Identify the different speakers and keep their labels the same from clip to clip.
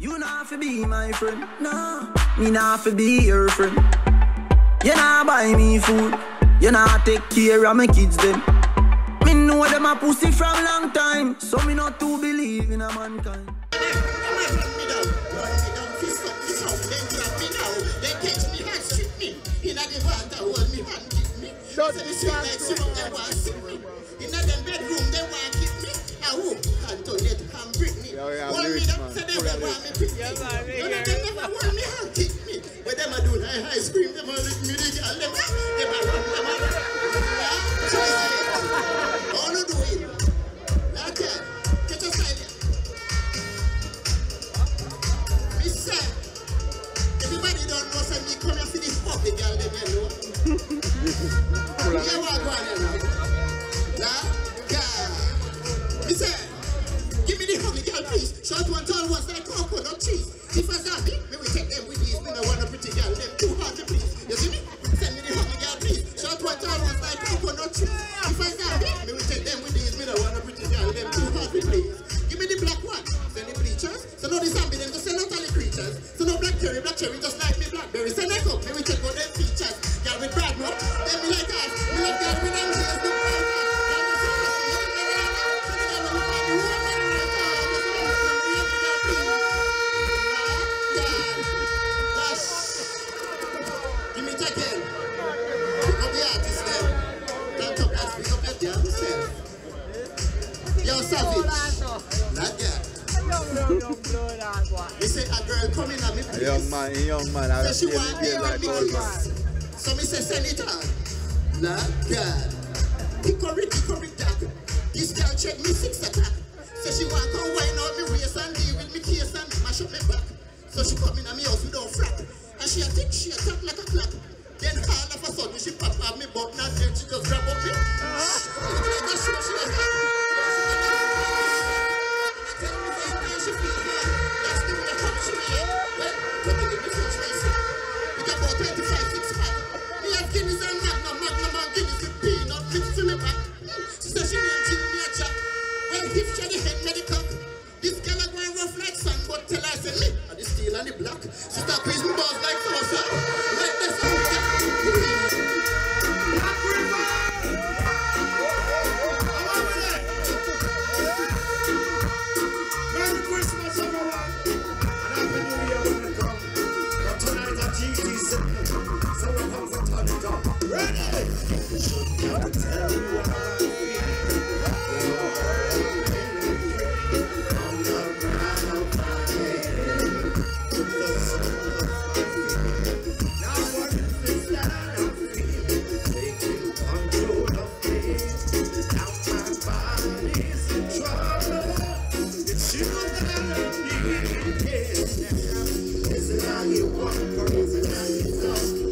Speaker 1: You not have to be my friend, no. Me not have to be your friend. You not buy me food. You not take care of my kids them. Me know them a pussy from long time, so me not to believe in a mankind.
Speaker 2: Shut the In them and Britney.
Speaker 3: Yeah, yeah,
Speaker 2: want me
Speaker 3: rich,
Speaker 2: them,
Speaker 3: man.
Speaker 2: say they
Speaker 3: Full of
Speaker 2: want me pick me. None of them never want me and kick me. But them a do high ice cream, them a lick me the girl, them a, them a run, them a run. All you do it. Okay, catch a side here. Me say, everybody don't know say me come here for the puppy girl, them you know. Yeah, what go on here now? Pick up your damn self. Yo, savage. That girl. Me say a girl come in at me place.
Speaker 3: young man, young man, I
Speaker 2: Say she want me
Speaker 3: like
Speaker 2: me kiss. So me say send it on. Nah, God. Hickory, hickory, dock. This girl check me six o'clock. Say she want come wine out me waist and deal with me case and mash up me back. So she come in at me house without frack. And she a tick, she a tap like a clock. Then all of a sudden she pop out me butt and then she just grab up me.
Speaker 4: Ah, It how you walk or is it you talk?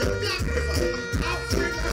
Speaker 4: Africa.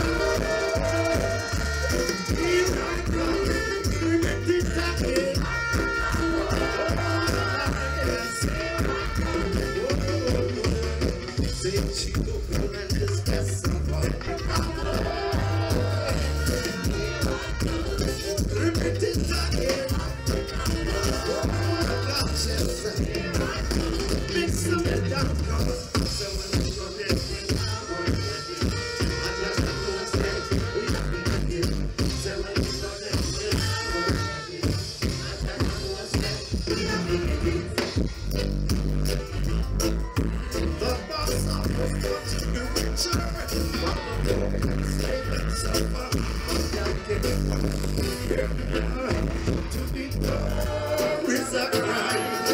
Speaker 4: To be poor is a crime.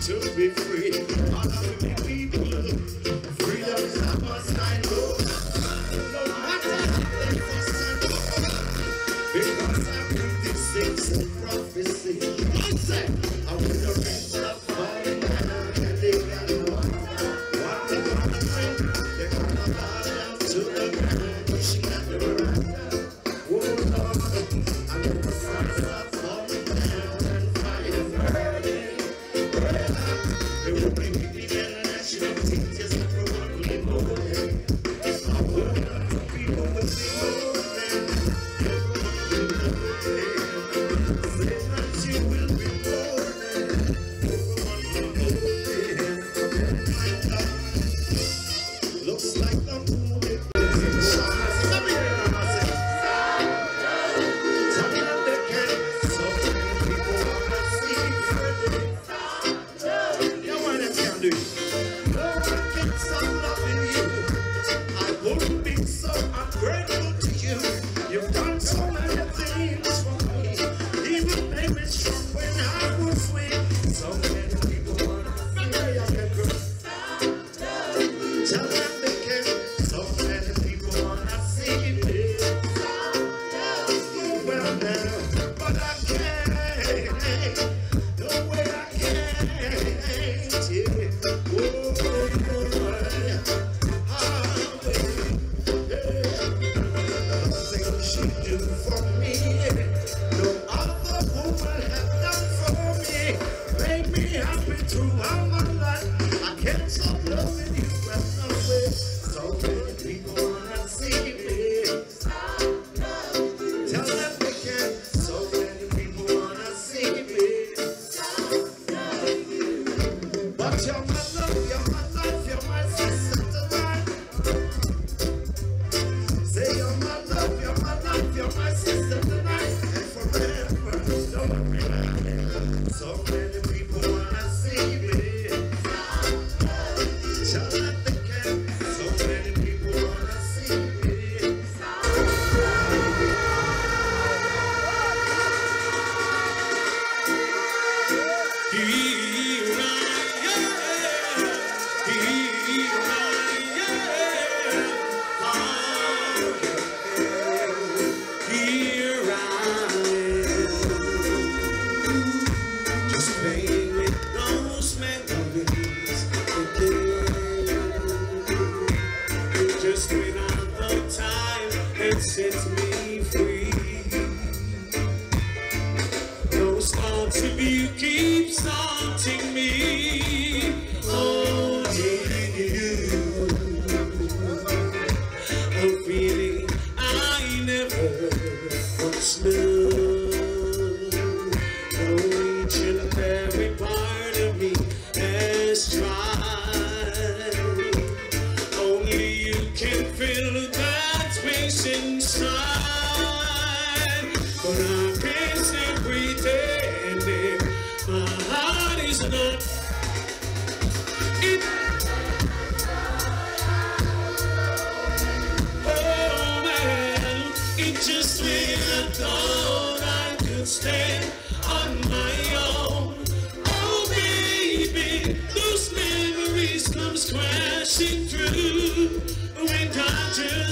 Speaker 4: To be free. I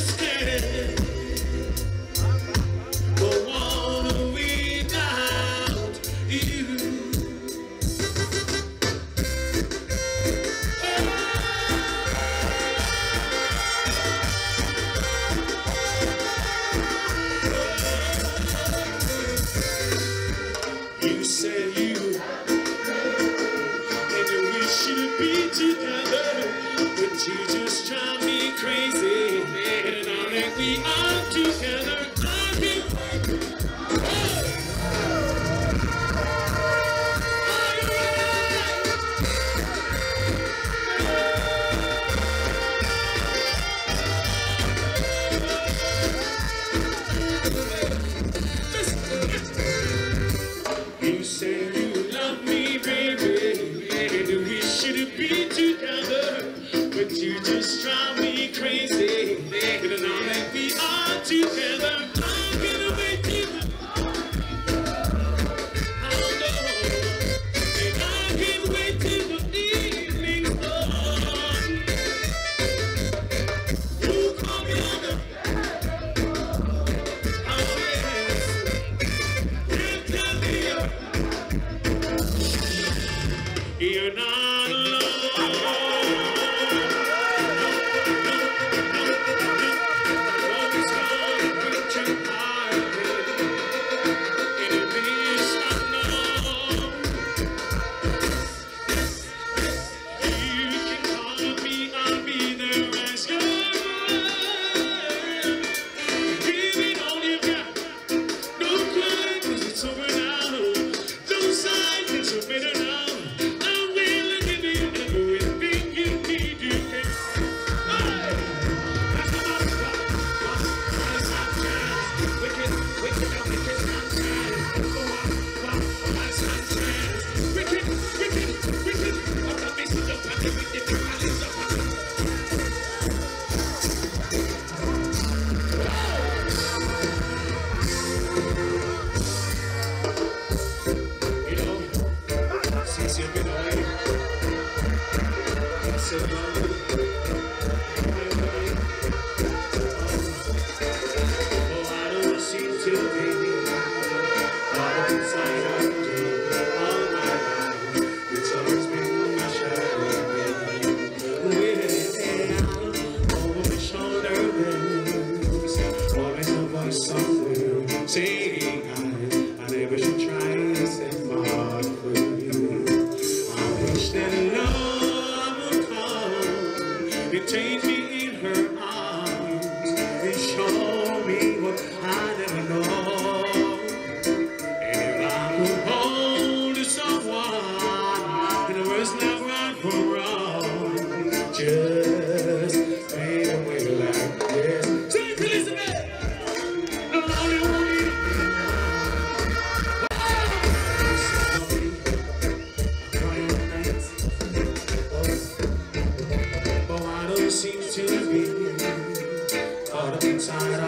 Speaker 3: caught up inside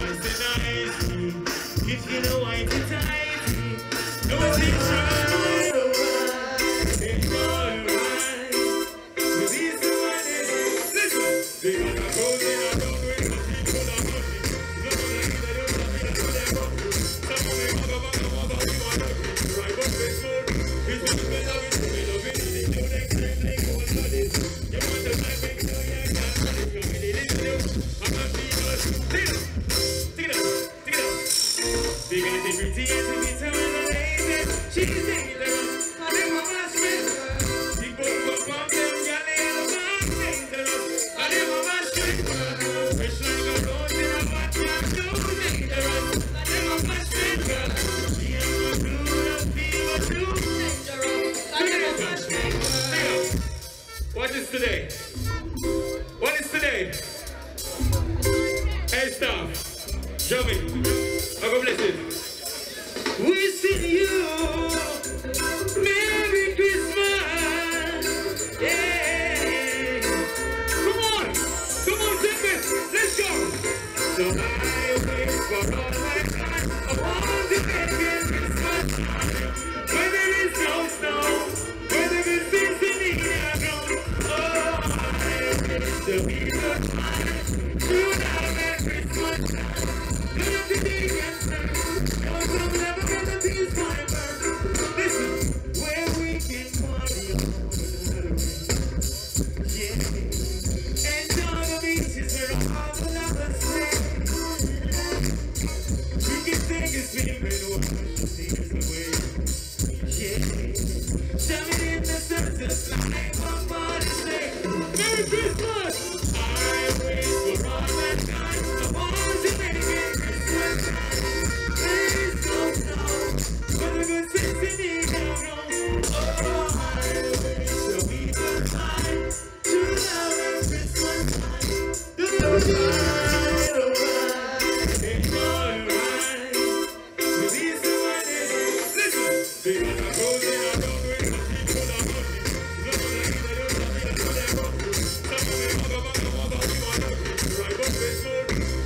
Speaker 3: nice and. If you know why it's icy, no attention. Show me.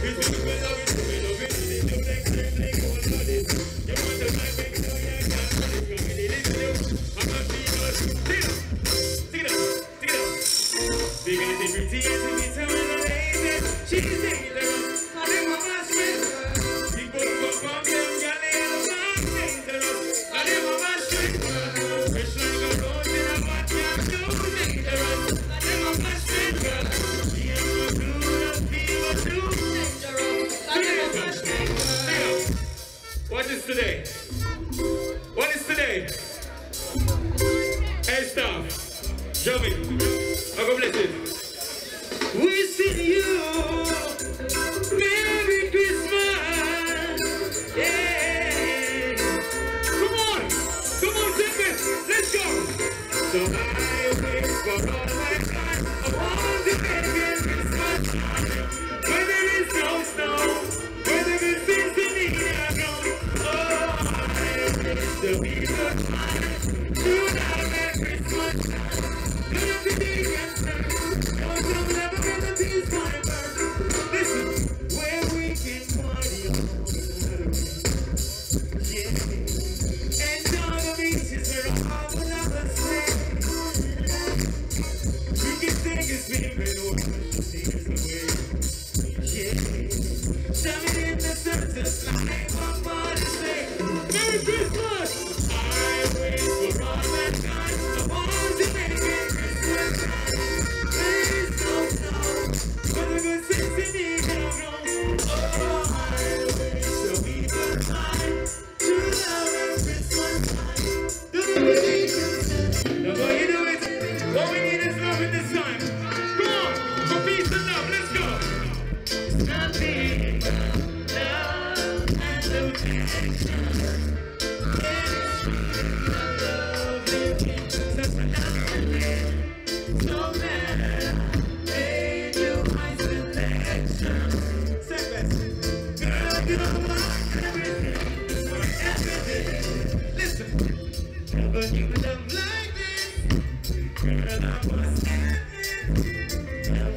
Speaker 3: Everything baby.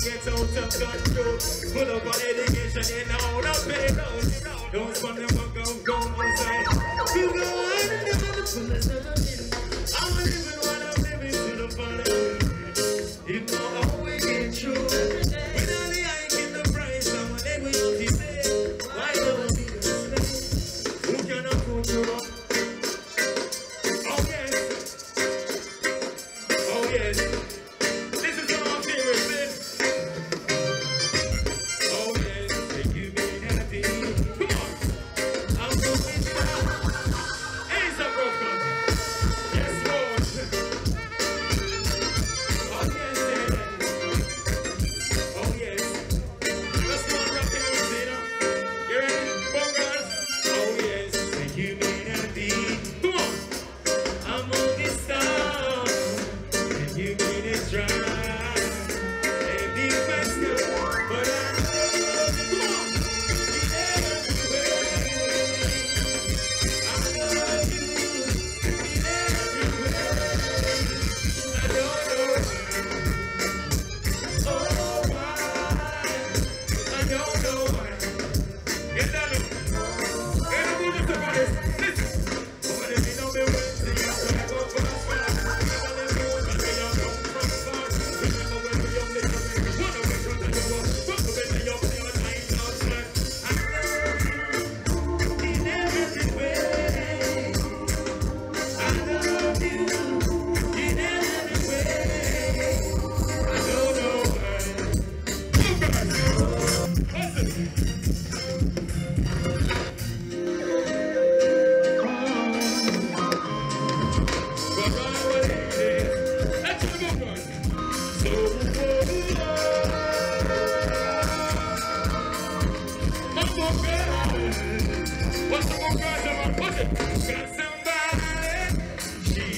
Speaker 3: get out of control. Pull up on education, they know, don't. Don't spend them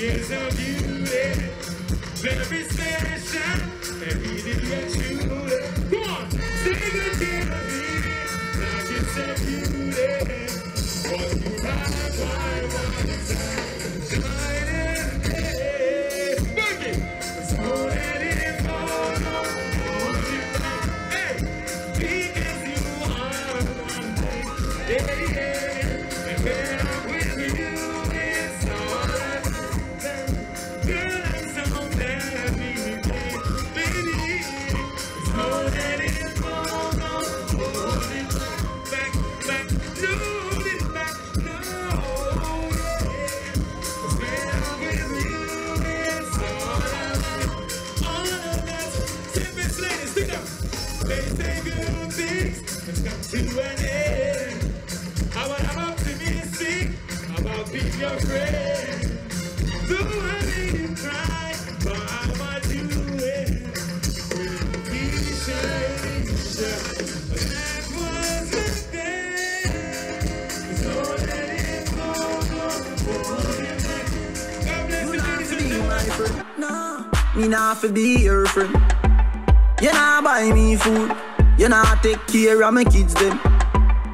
Speaker 3: Years of beauty, very special, everything that you to an end. I'm, I'm optimistic about being your friend. Do I make you cry? But I'm a do it. T-shirt,
Speaker 1: me not for be your friend. You not buy me food. You nah take care of my kids them.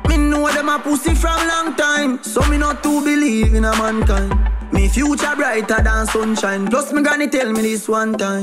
Speaker 1: Me know them a pussy from long time, so me not to believe in a mankind. Me future brighter than sunshine. Plus me granny tell me this one time.